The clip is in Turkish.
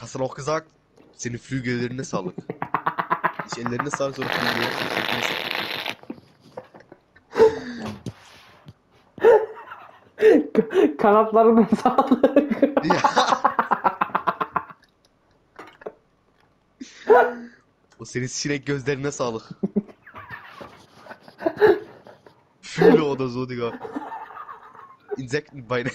Hast du auch gesagt? Senin flügellerine sağlık. Hiç ellerine sağlık sonra flügellerine sağlık. Kanatlarına sağlık. O senin sinek gözlerine sağlık. Fühle oder so, Digga. Insektenbeine.